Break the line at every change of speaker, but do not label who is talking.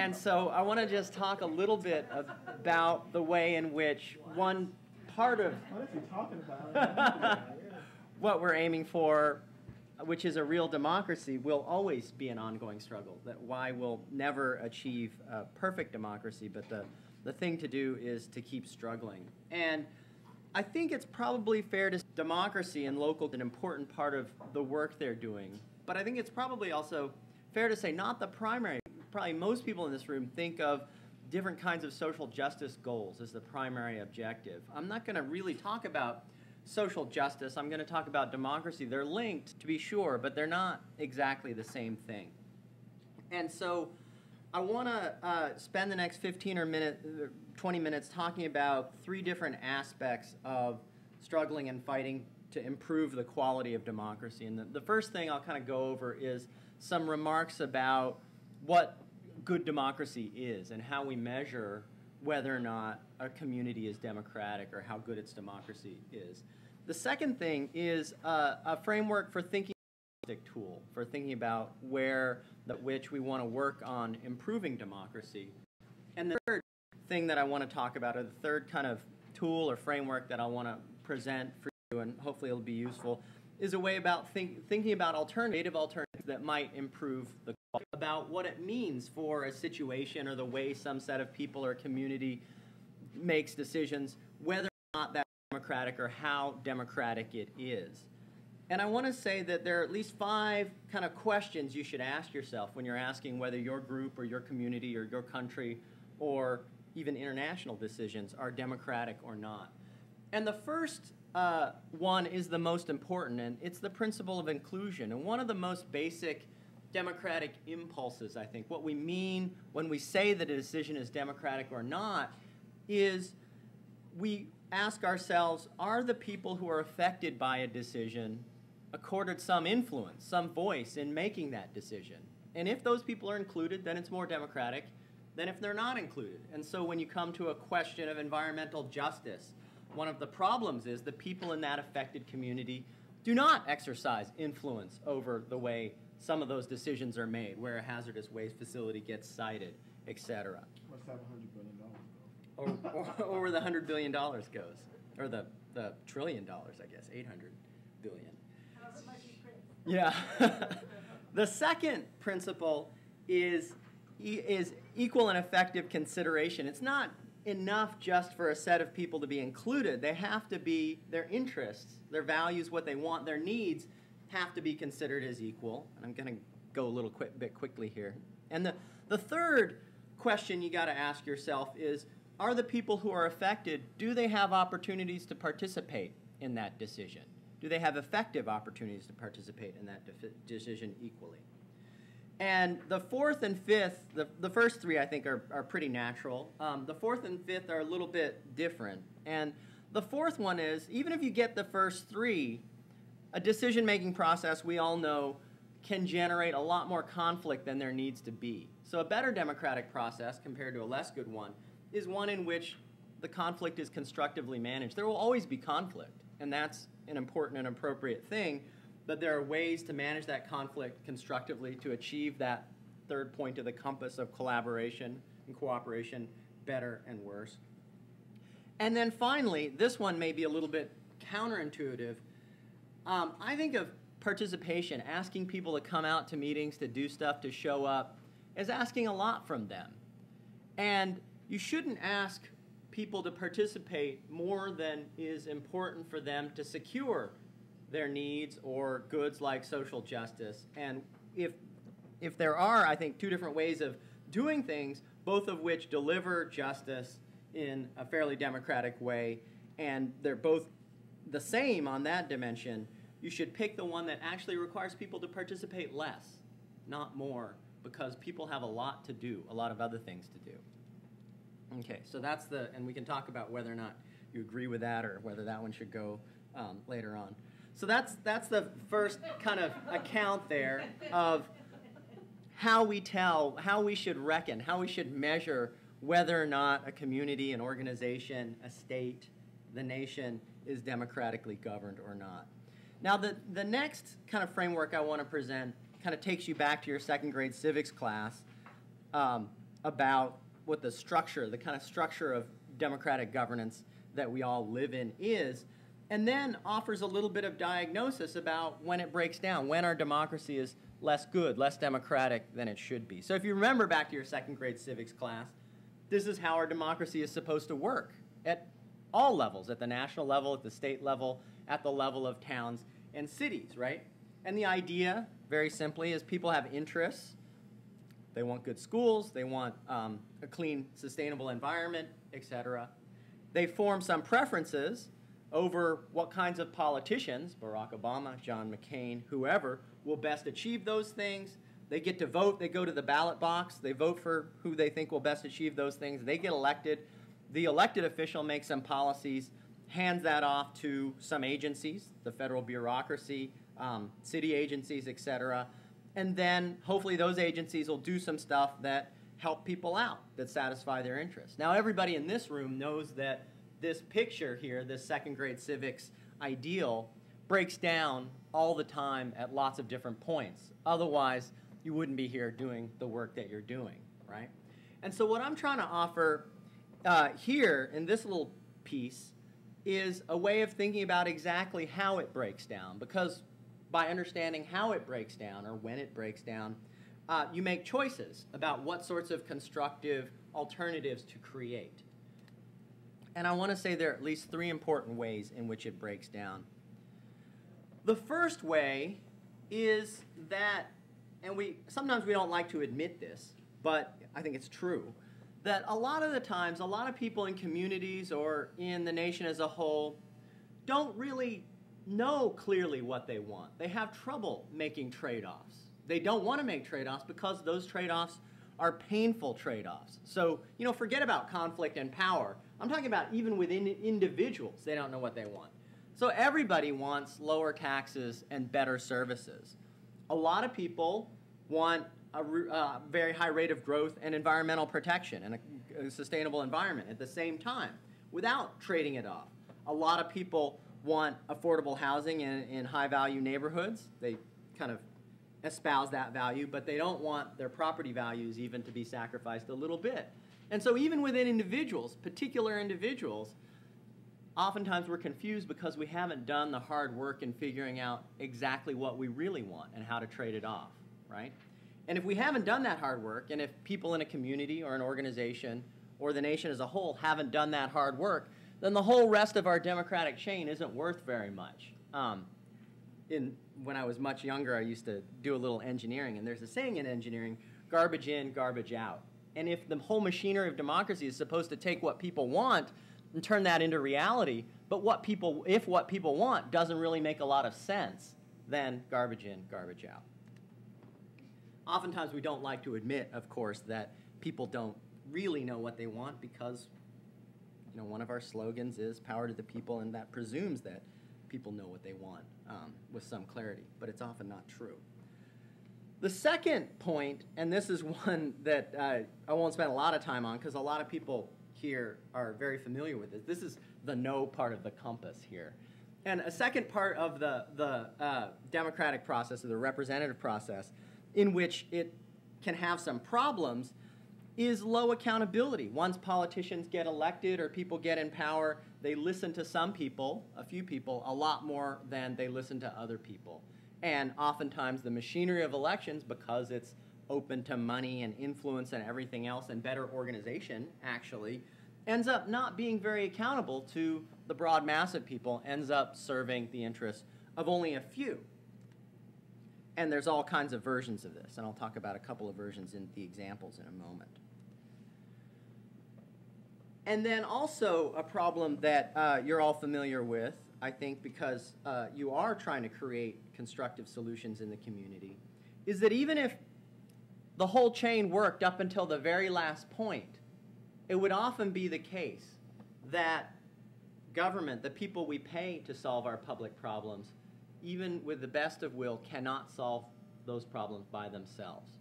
And so I want to just talk a little bit about the way in which one part of
What is he talking about?
what we're aiming for, which is a real democracy, will always be an ongoing struggle. That why we'll never achieve a perfect democracy, but the, the thing to do is to keep struggling. And I think it's probably fair to democracy and local is an important part of the work they're doing. But I think it's probably also fair to say not the primary. Probably most people in this room think of different kinds of social justice goals as the primary objective. I'm not going to really talk about social justice. I'm going to talk about democracy. They're linked, to be sure, but they're not exactly the same thing. And so I want to uh, spend the next 15 or minute, 20 minutes talking about three different aspects of struggling and fighting to improve the quality of democracy. And the, the first thing I'll kind of go over is some remarks about what good democracy is and how we measure whether or not a community is democratic or how good its democracy is. The second thing is a framework for thinking tool for thinking about where the which we want to work on improving democracy. And the third thing that I want to talk about, or the third kind of tool or framework that I want to present for you, and hopefully it'll be useful, is a way about think, thinking about alternative alternatives that might improve the about what it means for a situation or the way some set of people or community makes decisions, whether or not that's democratic or how democratic it is. And I want to say that there are at least five kind of questions you should ask yourself when you're asking whether your group or your community or your country or even international decisions are democratic or not. And the first uh, one is the most important, and it's the principle of inclusion. And one of the most basic democratic impulses, I think, what we mean when we say that a decision is democratic or not, is we ask ourselves are the people who are affected by a decision accorded some influence, some voice in making that decision? And if those people are included, then it's more democratic than if they're not included. And so when you come to a question of environmental justice, one of the problems is the people in that affected community do not exercise influence over the way some of those decisions are made, where a hazardous waste facility gets sited, et cetera.
What's that $100 billion go?
Or, or, or where the $100 billion goes, or the, the trillion dollars, I guess, 800 billion. Yeah. the second principle is, e- is equal and effective consideration. It's not enough just for a set of people to be included. They have to be, their interests, their values, what they want, their needs have to be considered as equal. And I'm going to go a little quick, bit quickly here. And the, the third question you got to ask yourself is are the people who are affected, do they have opportunities to participate in that decision? Do they have effective opportunities to participate in that decision equally? And the fourth and fifth, the, the first three I think are, are pretty natural. Um, the fourth and fifth are a little bit different. And the fourth one is even if you get the first three, a decision making process we all know can generate a lot more conflict than there needs to be. So, a better democratic process compared to a less good one is one in which the conflict is constructively managed. There will always be conflict, and that's an important and appropriate thing, but there are ways to manage that conflict constructively to achieve that third point of the compass of collaboration and cooperation better and worse. And then finally, this one may be a little bit counterintuitive. Um, I think of participation, asking people to come out to meetings, to do stuff, to show up, as asking a lot from them. And you shouldn't ask people to participate more than is important for them to secure their needs or goods like social justice. And if, if there are, I think, two different ways of doing things, both of which deliver justice in a fairly democratic way, and they're both the same on that dimension, you should pick the one that actually requires people to participate less, not more, because people have a lot to do, a lot of other things to do. Okay, so that's the, and we can talk about whether or not you agree with that or whether that one should go um, later on. So that's that's the first kind of account there of how we tell, how we should reckon, how we should measure whether or not a community, an organization, a state, the nation is democratically governed or not. Now, the, the next kind of framework I want to present kind of takes you back to your second grade civics class. Um, about what the structure, the kind of structure of democratic governance that we all live in is, and then offers a little bit of diagnosis about when it breaks down, when our democracy is less good, less democratic than it should be. So if you remember back to your second grade civics class, this is how our democracy is supposed to work at all levels, at the national level, at the state level, at the level of towns and cities, right? And the idea, very simply, is people have interests. They want good schools, they want um, a clean, sustainable environment, etc. They form some preferences over what kinds of politicians, Barack Obama, John McCain, whoever, will best achieve those things. They get to vote, they go to the ballot box, they vote for who they think will best achieve those things, they get elected. The elected official makes some policies, hands that off to some agencies, the federal bureaucracy, um, city agencies, etc. And then hopefully those agencies will do some stuff that help people out, that satisfy their interests. Now, everybody in this room knows that this picture here, this second grade civics ideal, breaks down all the time at lots of different points. Otherwise, you wouldn't be here doing the work that you're doing, right? And so, what I'm trying to offer uh, here in this little piece is a way of thinking about exactly how it breaks down. Because by understanding how it breaks down or when it breaks down, uh, you make choices about what sorts of constructive alternatives to create. And I want to say there are at least three important ways in which it breaks down. The first way is that, and we sometimes we don't like to admit this, but I think it's true, that a lot of the times, a lot of people in communities or in the nation as a whole don't really know clearly what they want. They have trouble making trade offs. They don't want to make trade offs because those trade offs are painful trade offs. So, you know, forget about conflict and power. I'm talking about even within individuals, they don't know what they want. So, everybody wants lower taxes and better services. A lot of people want a uh, very high rate of growth and environmental protection and a, a sustainable environment at the same time without trading it off. A lot of people want affordable housing in, in high value neighborhoods. They kind of espouse that value, but they don't want their property values even to be sacrificed a little bit. And so, even within individuals, particular individuals, oftentimes we're confused because we haven't done the hard work in figuring out exactly what we really want and how to trade it off, right? And if we haven't done that hard work, and if people in a community or an organization or the nation as a whole haven't done that hard work, then the whole rest of our democratic chain isn't worth very much. Um, in, when I was much younger, I used to do a little engineering, and there's a saying in engineering garbage in, garbage out. And if the whole machinery of democracy is supposed to take what people want and turn that into reality, but what people, if what people want doesn't really make a lot of sense, then garbage in, garbage out. Oftentimes, we don't like to admit, of course, that people don't really know what they want because you know, one of our slogans is power to the people, and that presumes that people know what they want um, with some clarity, but it's often not true. The second point, and this is one that uh, I won't spend a lot of time on because a lot of people here are very familiar with it. This is the no part of the compass here. And a second part of the, the uh, democratic process or the representative process in which it can have some problems is low accountability. Once politicians get elected or people get in power, they listen to some people, a few people, a lot more than they listen to other people. And oftentimes the machinery of elections, because it's open to money and influence and everything else and better organization, actually, ends up not being very accountable to the broad mass of people, ends up serving the interests of only a few. And there's all kinds of versions of this, and I'll talk about a couple of versions in the examples in a moment. And then also a problem that uh, you're all familiar with, I think, because uh, you are trying to create constructive solutions in the community, is that even if the whole chain worked up until the very last point, it would often be the case that government, the people we pay to solve our public problems, even with the best of will, cannot solve those problems by themselves.